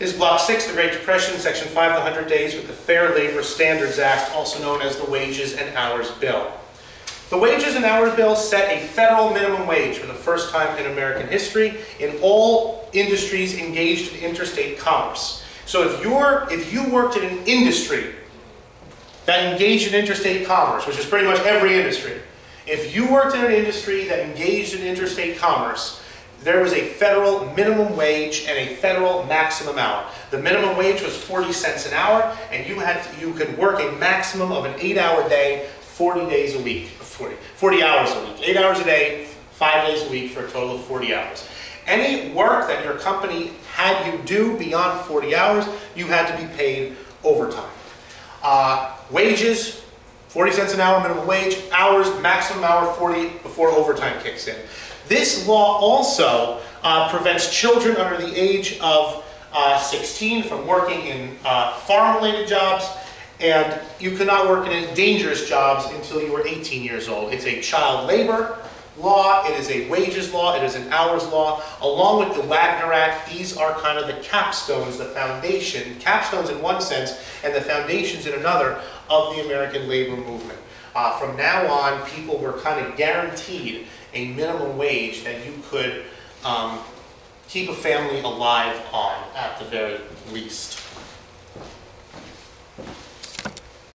Is Block 6, the Great Depression, Section 5, the 100 Days with the Fair Labor Standards Act, also known as the Wages and Hours Bill. The Wages and Hours Bill set a federal minimum wage for the first time in American history in all industries engaged in interstate commerce. So if you're, if you worked in an industry that engaged in interstate commerce, which is pretty much every industry, if you worked in an industry that engaged in interstate commerce, there was a federal minimum wage and a federal maximum amount. The minimum wage was 40 cents an hour, and you had you could work a maximum of an eight-hour day, 40 days a week, 40, 40 hours a week, eight hours a day, five days a week for a total of 40 hours. Any work that your company had you do beyond 40 hours, you had to be paid overtime. Uh, wages, 40 cents an hour minimum wage, hours, maximum hour 40 before overtime kicks in. This law also uh, prevents children under the age of uh, 16 from working in uh, farm-related jobs, and you cannot work in dangerous jobs until you are 18 years old. It's a child labor law, it is a wages law, it is an hours law. Along with the Wagner Act, these are kind of the capstones, the foundation, capstones in one sense, and the foundations in another of the American labor movement. Uh, from now on, people were kind of guaranteed a minimum wage that you could um, keep a family alive on at the very least.